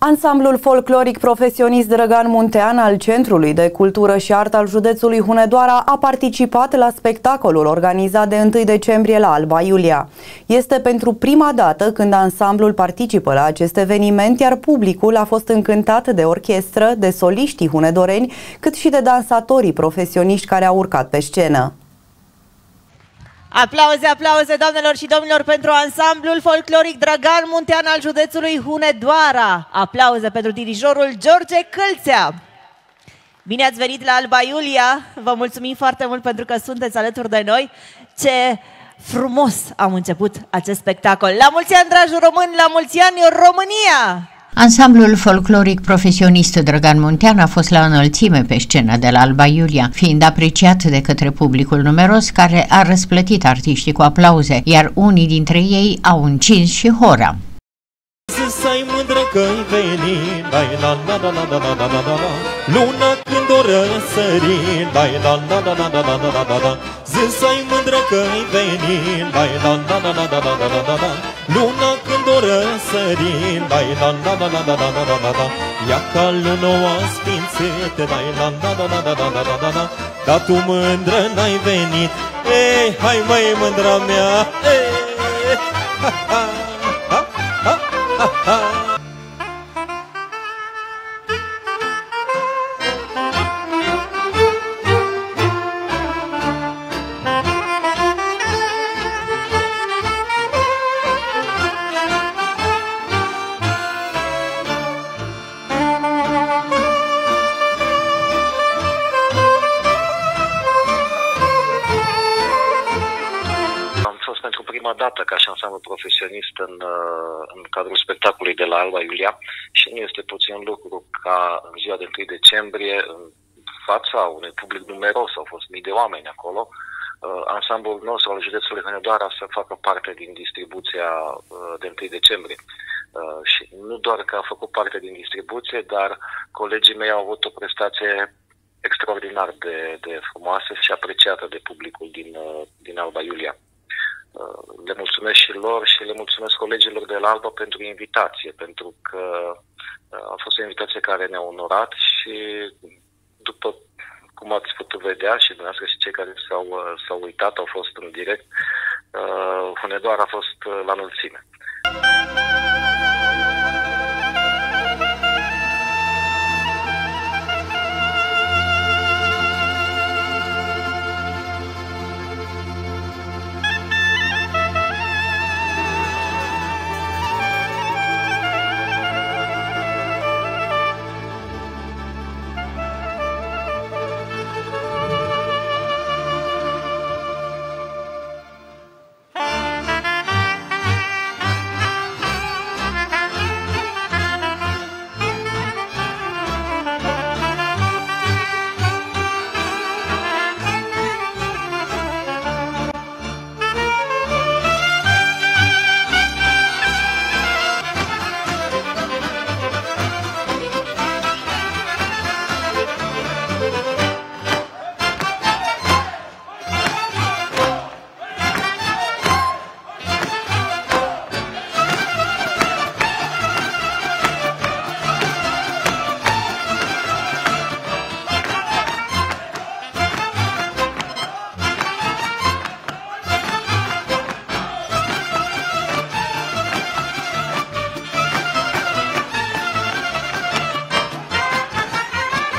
Ansamblul folcloric profesionist Drăgan Muntean al Centrului de Cultură și Artă al județului Hunedoara a participat la spectacolul organizat de 1 decembrie la Alba Iulia. Este pentru prima dată când ansamblul participă la acest eveniment, iar publicul a fost încântat de orchestră, de soliștii hunedoreni, cât și de dansatorii profesioniști care au urcat pe scenă. Aplauze, aplauze, doamnelor și domnilor, pentru ansamblul folcloric Dragan Muntean al județului Hunedoara. Aplauze pentru dirijorul George Călțea. Bine ați venit la Alba Iulia. Vă mulțumim foarte mult pentru că sunteți alături de noi. Ce frumos am început acest spectacol. La mulți ani, dragi români, la mulți ani, România! Ansamblul folcloric profesionist Drăgan Muntean a fost la înălțime pe scenă de la Alba Iulia, fiind apreciat de către publicul numeros care a răsplătit artiștii cu aplauze, iar unii dintre ei au încins și hora. Să-i mândră că-i venit, dai la la la la la la la la la Luna când o răsări, dai la la la la la la la la la Să-i mândră că-i venit, dai la la la la la la la la la Luna când o răsări, dai la la la la la la la la la la Ia ca lună o sfințete, dai la la la la la la la la la la Dar tu mândră n-ai venit, ei, hai mai mândra mea, ei, ha ha prima dată ca și ansamblu profesionist în, uh, în cadrul spectacolului de la Alba Iulia și nu este puțin lucru ca în ziua de 1 decembrie, în fața unui public numeros, au fost mii de oameni acolo, uh, ansamblul nostru al județului Hunedoara să facă parte din distribuția uh, de 1 decembrie. Și nu doar că a făcut parte din distribuție, dar colegii mei au avut o prestație extraordinar de, de frumoasă și apreciată de publicul din, din Alba Iulia. Uh, le mulțumesc și lor și le mulțumesc colegilor de la Alba pentru invitație, pentru că uh, a fost o invitație care ne-a onorat și după cum ați putut vedea și dumneavoastră și cei care s-au, uh, s-au uitat, au fost în direct, Hunedoara a fost la înălțime.